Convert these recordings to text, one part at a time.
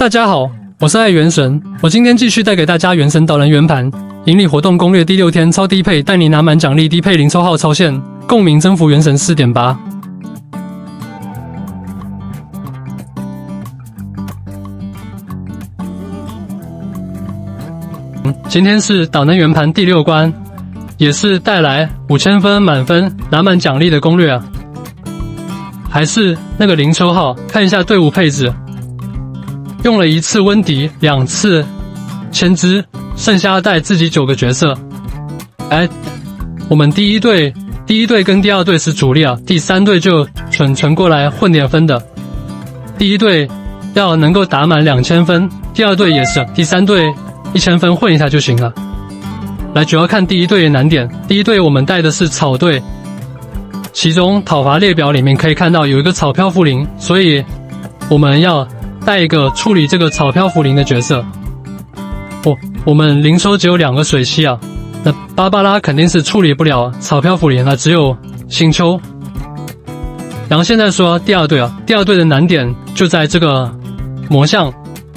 大家好，我是爱元神，我今天继续带给大家《元神导人圆盘盈利活动攻略》第六天超低配，带你拿满奖励，低配零抽号超限，共鸣征服元神四点八。今天是导能圆盘第六关，也是带来五千分满分拿满奖励的攻略啊！还是那个零抽号，看一下队伍配置，用了一次温迪，两次千之，剩下带自己九个角色。哎，我们第一队，第一队跟第二队是主力啊，第三队就纯纯过来混点分的。第一队要能够打满两千分，第二队也是，第三队。一千分混一下就行了。来，主要看第一队难点。第一队我们带的是草队，其中讨伐列表里面可以看到有一个草漂浮灵，所以我们要带一个处理这个草漂浮灵的角色。不，我们灵收只有两个水系啊，那芭芭拉肯定是处理不了草漂浮灵了，只有星丘。然后现在说第二队啊，第二队的难点就在这个魔像，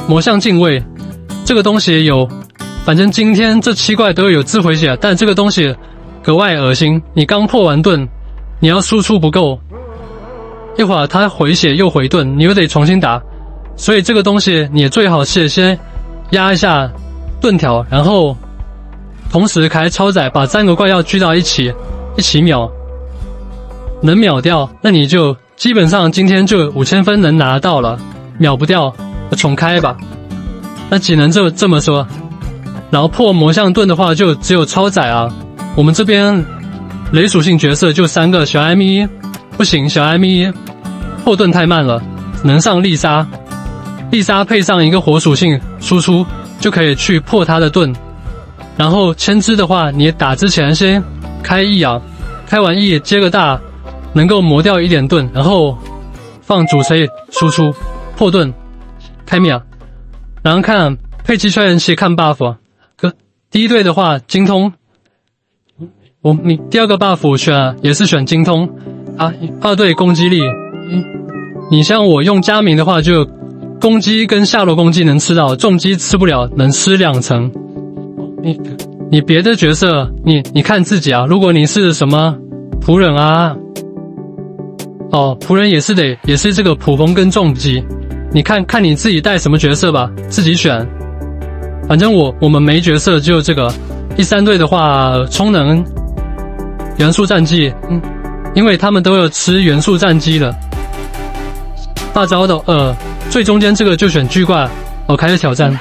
魔像敬畏。这个东西有，反正今天这七怪都有自回血，但这个东西格外恶心。你刚破完盾，你要输出不够，一会儿它回血又回盾，你又得重新打。所以这个东西你最好是先压一下盾条，然后同时开超载，把三个怪要聚到一起，一起秒，能秒掉，那你就基本上今天就五千分能拿到了。秒不掉，重开吧。那只能这这么说，然后破魔像盾的话就只有超载啊。我们这边雷属性角色就三个，小艾米不行，小艾米破盾太慢了，能上丽莎，丽莎配上一个火属性输出就可以去破他的盾。然后千之的话，你打之前先开 E 啊，开完 E 接个大，能够磨掉一点盾，然后放主 C 输出破盾开秒。然后看配器确认器看 buff，哥，第一队的话精通，我你第二个 buff 选也是选精通啊。二队攻击力，你像我用佳明的话，就攻击跟下路攻击能吃到，重击吃不了，能吃两层。你你别的角色，你你看自己啊。如果你是什么仆人啊，哦，仆人也是得也是这个普攻跟重击。你看看你自己带什么角色吧，自己选。反正我我们没角色，就这个。第三队的话，充能元素战绩，嗯，因为他们都有吃元素战绩的。大招的，呃，最中间这个就选巨怪。我开始挑战。